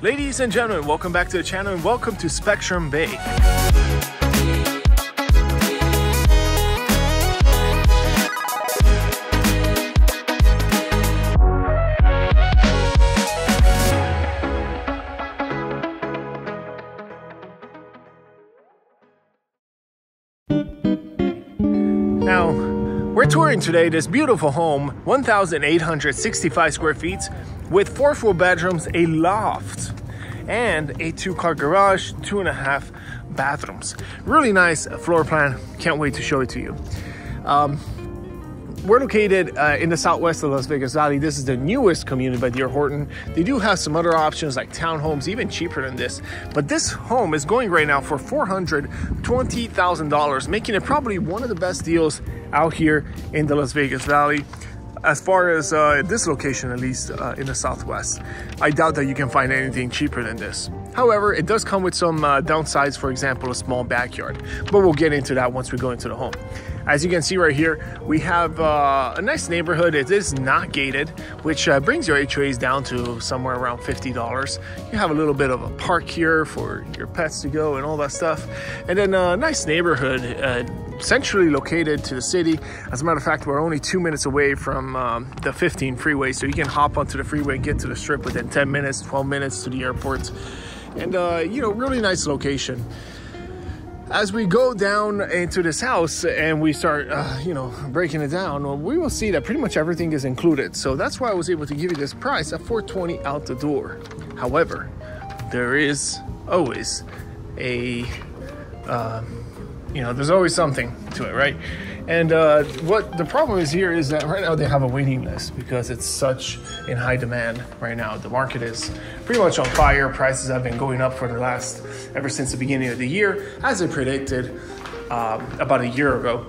Ladies and gentlemen, welcome back to the channel and welcome to Spectrum Bay. Now, we're touring today this beautiful home, 1,865 square feet, with four full bedrooms, a loft, and a two car garage, two and a half bathrooms. Really nice floor plan. Can't wait to show it to you. Um, we're located uh, in the southwest of Las Vegas Valley. This is the newest community by D.R. Horton. They do have some other options like townhomes, even cheaper than this. But this home is going right now for $420,000, making it probably one of the best deals out here in the Las Vegas Valley as far as uh, this location, at least uh, in the Southwest. I doubt that you can find anything cheaper than this. However, it does come with some uh, downsides, for example, a small backyard, but we'll get into that once we go into the home. As you can see right here, we have uh, a nice neighborhood. It is not gated, which uh, brings your HOAs down to somewhere around $50. You have a little bit of a park here for your pets to go and all that stuff. And then a nice neighborhood, uh, centrally located to the city. As a matter of fact, we're only two minutes away from um, the 15 freeway, so you can hop onto the freeway get to the strip within 10 minutes, 12 minutes to the airport. And, uh, you know, really nice location as we go down into this house and we start, uh, you know, breaking it down, we will see that pretty much everything is included. So that's why I was able to give you this price at 420 out the door. However, there is always a, uh, you know, there's always something to it, right? And uh, what the problem is here is that right now they have a waiting list because it's such in high demand right now. The market is pretty much on fire. Prices have been going up for the last, ever since the beginning of the year, as I predicted um, about a year ago.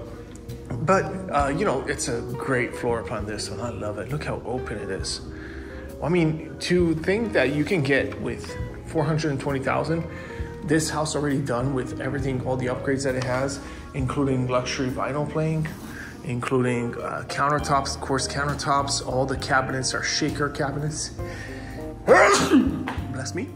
But, uh, you know, it's a great floor plan this one. I love it. Look how open it is. I mean, to think that you can get with 420,000 this house already done with everything, all the upgrades that it has, including luxury vinyl plank, including uh, countertops, of course, countertops. All the cabinets are shaker cabinets. Bless me.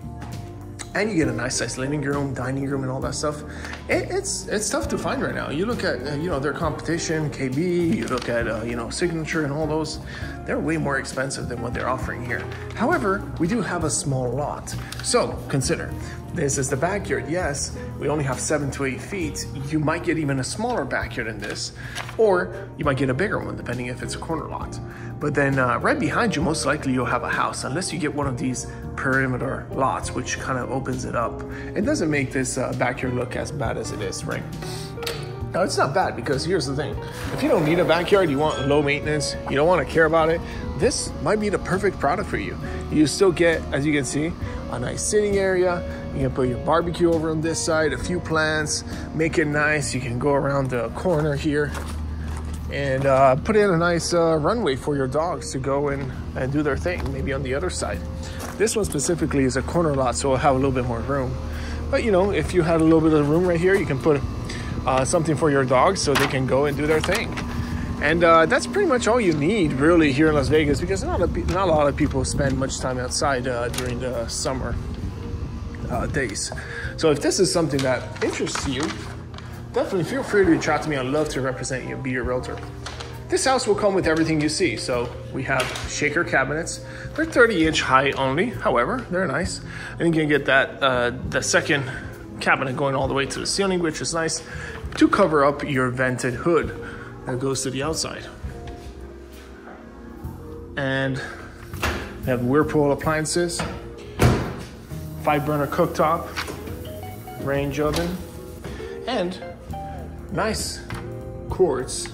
And you get a nice size living room, dining room, and all that stuff. It, it's it's tough to find right now. You look at you know their competition, KB. You look at uh, you know Signature and all those. They're way more expensive than what they're offering here. However, we do have a small lot, so consider this is the backyard. Yes, we only have seven to eight feet. You might get even a smaller backyard in this, or you might get a bigger one, depending if it's a corner lot. But then uh, right behind you, most likely you'll have a house, unless you get one of these perimeter lots, which kind of opens it up. It doesn't make this uh, backyard look as bad as it is, right? Now, it's not bad because here's the thing. If you don't need a backyard, you want low maintenance, you don't want to care about it, this might be the perfect product for you. You still get, as you can see, a nice sitting area. You can put your barbecue over on this side, a few plants, make it nice. You can go around the corner here and uh, put in a nice uh, runway for your dogs to go and, and do their thing, maybe on the other side. This one specifically is a corner lot, so it'll have a little bit more room. But you know, if you had a little bit of room right here, you can put uh, something for your dogs so they can go and do their thing. And uh, that's pretty much all you need really here in Las Vegas because not a, not a lot of people spend much time outside uh, during the summer uh, days. So if this is something that interests you, definitely feel free to reach out to me. I'd love to represent you, be your realtor. This house will come with everything you see. So we have shaker cabinets. They're 30 inch high only. However, they're nice. And you can get that, uh, the second cabinet going all the way to the ceiling, which is nice to cover up your vented hood that goes to the outside. And we have Whirlpool appliances, five burner cooktop, range oven, and nice quartz.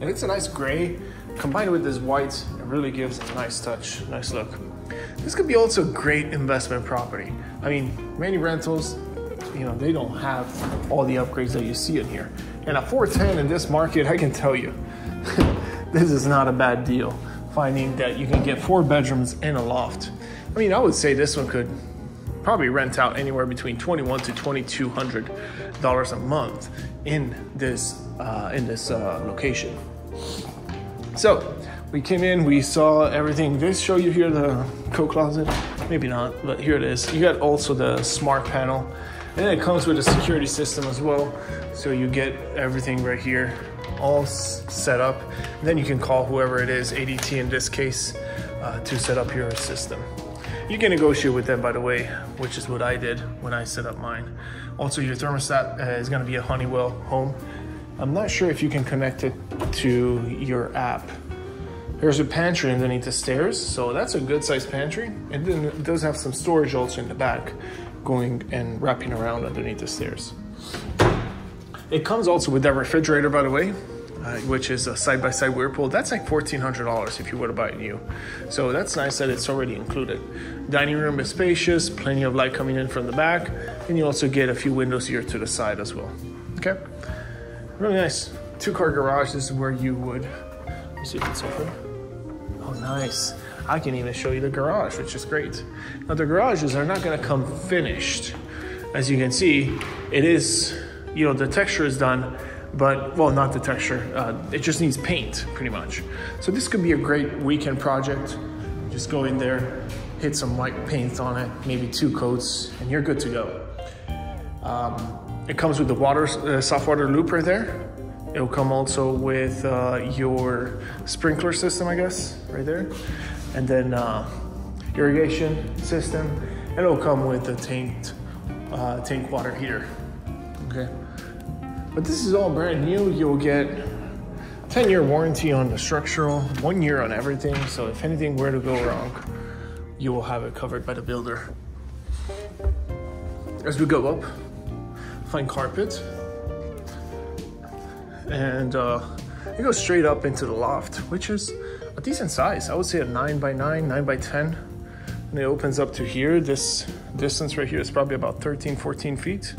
And it's a nice gray. Combined with this white, it really gives a nice touch, nice look. This could be also a great investment property. I mean, many rentals, you know, they don't have all the upgrades that you see in here. And a 410 in this market, I can tell you, this is not a bad deal. Finding that you can get four bedrooms and a loft. I mean, I would say this one could probably rent out anywhere between 21 to 2200 dollars a month in this uh, in this uh, location. So we came in, we saw everything. I show you here the coat closet? maybe not, but here it is. You got also the smart panel, and it comes with a security system as well. So you get everything right here, all set up. And then you can call whoever it is, ADT in this case, uh, to set up your system. You can negotiate with them, by the way, which is what I did when I set up mine. Also, your thermostat uh, is going to be a Honeywell Home. I'm not sure if you can connect it to your app. There's a pantry underneath the stairs, so that's a good sized pantry. And then it does have some storage also in the back, going and wrapping around underneath the stairs. It comes also with that refrigerator, by the way, uh, which is a side-by-side Whirlpool. That's like $1,400 if you were to buy it new. So that's nice that it's already included. Dining room is spacious, plenty of light coming in from the back, and you also get a few windows here to the side as well. Okay, really nice. Two-car garage, is where you would, let see if it's open. Oh, nice. I can even show you the garage, which is great. Now the garages are not gonna come finished. As you can see, it is, you know, the texture is done, but well, not the texture. Uh, it just needs paint, pretty much. So this could be a great weekend project. Just go in there, hit some white paint on it, maybe two coats, and you're good to go. Um, it comes with the water, uh, soft water loop right there. It'll come also with uh, your sprinkler system, I guess, right there. And then uh, irrigation system. And it'll come with the tanked, uh, tank water heater, okay? But this is all brand new. You'll get 10 year warranty on the structural, one year on everything. So if anything were to go wrong, you will have it covered by the builder. As we go up, find carpet. And uh, it goes straight up into the loft, which is a decent size. I would say a nine by nine, nine by 10. And it opens up to here. This distance right here is probably about 13, 14 feet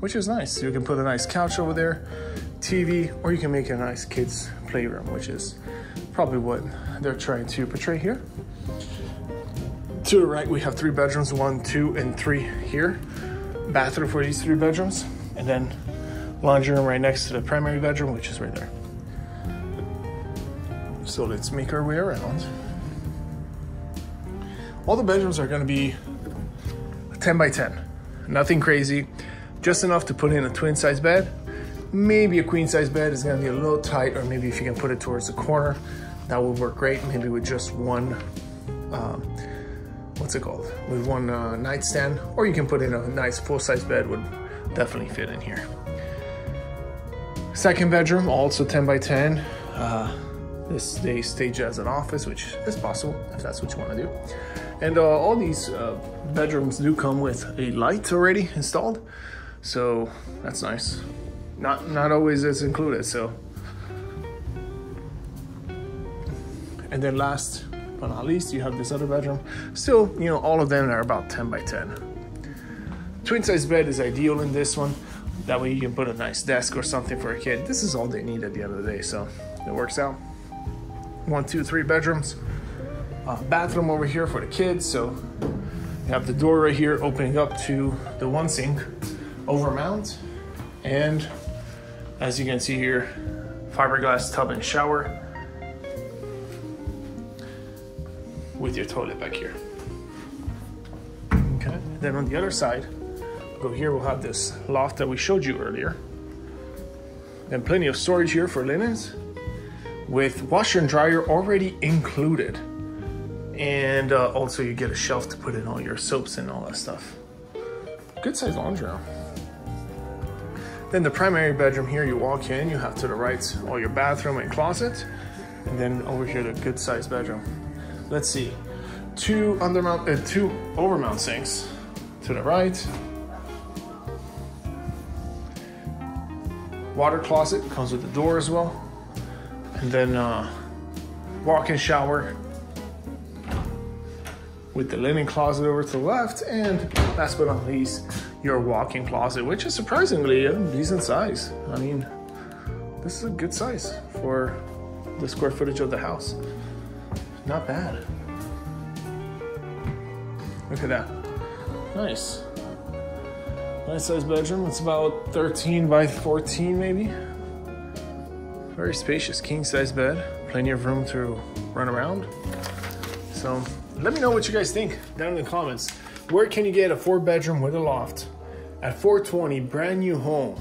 which is nice. You can put a nice couch over there, TV, or you can make a nice kids playroom, which is probably what they're trying to portray here. To the right, we have three bedrooms, one, two, and three here. Bathroom for these three bedrooms, and then laundry room right next to the primary bedroom, which is right there. So let's make our way around. All the bedrooms are gonna be 10 by 10. Nothing crazy just enough to put in a twin size bed. Maybe a queen size bed is gonna be a little tight, or maybe if you can put it towards the corner, that would work great. Maybe with just one, um, what's it called? With one uh, nightstand, or you can put in a nice full size bed would definitely fit in here. Second bedroom, also 10 by 10. Uh, this they stage as an office, which is possible if that's what you want to do. And uh, all these uh, bedrooms do come with a light already installed. So that's nice. Not not always is included. So, and then last but not least, you have this other bedroom. Still, you know, all of them are about 10 by 10. Twin size bed is ideal in this one. That way you can put a nice desk or something for a kid. This is all they need at the end of the day, so it works out. One, two, three bedrooms. Uh, bathroom over here for the kids. So you have the door right here opening up to the one sink over mount. And as you can see here, fiberglass tub and shower with your toilet back here. Okay, and then on the other side, go here, we'll have this loft that we showed you earlier. Then plenty of storage here for linens with washer and dryer already included. And uh, also you get a shelf to put in all your soaps and all that stuff. Good size laundry room. Then the primary bedroom here, you walk in, you have to the right all your bathroom and closet. And then over here, the good sized bedroom. Let's see, two undermount, uh, two overmount sinks to the right. Water closet comes with the door as well. And then uh, walk-in shower with the linen closet over to the left. And last but not least, your walk-in closet, which is surprisingly a decent size. I mean, this is a good size for the square footage of the house. Not bad. Look at that. Nice. Nice size bedroom. It's about 13 by 14 maybe. Very spacious king size bed. Plenty of room to run around. So let me know what you guys think down in the comments. Where can you get a four bedroom with a loft at 420 brand new home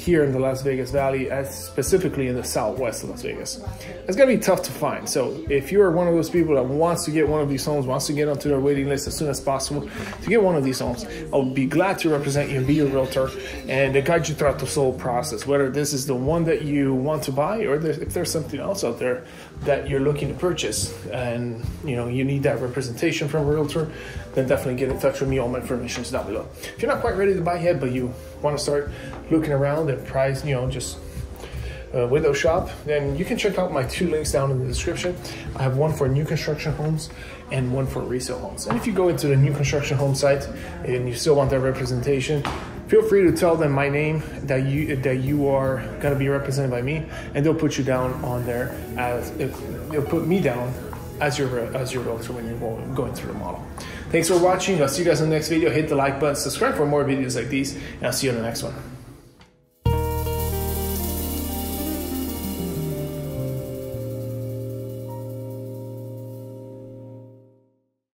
here in the Las Vegas Valley, as specifically in the southwest of Las Vegas. It's gonna be tough to find. So if you are one of those people that wants to get one of these homes, wants to get onto their waiting list as soon as possible to get one of these homes, I'll be glad to represent you and be your realtor and guide you throughout the whole process. Whether this is the one that you want to buy or if there's something else out there that you're looking to purchase and you know you need that representation from a realtor, then definitely get in touch with me. All my information is down below. If you're not quite ready to buy yet, but you want to start looking around and price, you know, just uh, window shop, then you can check out my two links down in the description. I have one for new construction homes and one for resale homes. And if you go into the new construction home site and you still want that representation, feel free to tell them my name that you that you are going to be represented by me, and they'll put you down on there as they'll put me down as your as your realtor when you're going through the model. Thanks for watching. I'll see you guys in the next video. Hit the like button, subscribe for more videos like these, and I'll see you in the next one.